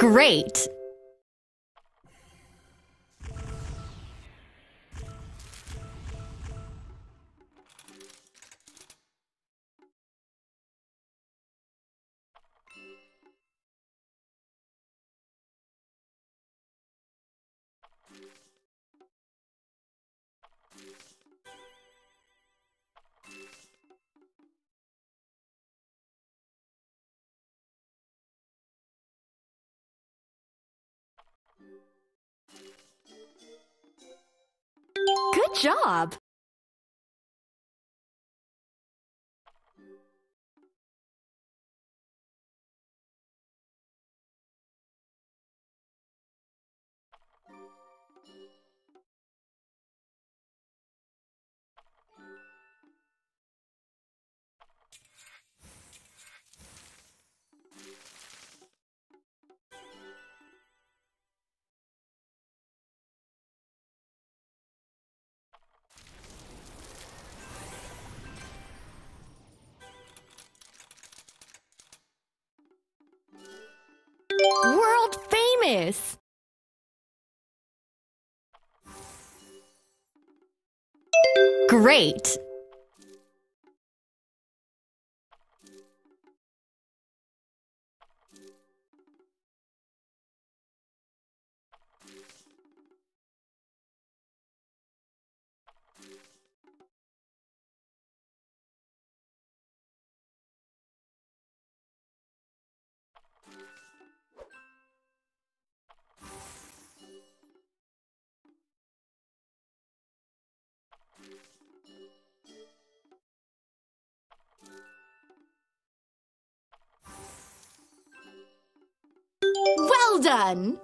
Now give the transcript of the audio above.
Great! Job! Famous! Great! Done!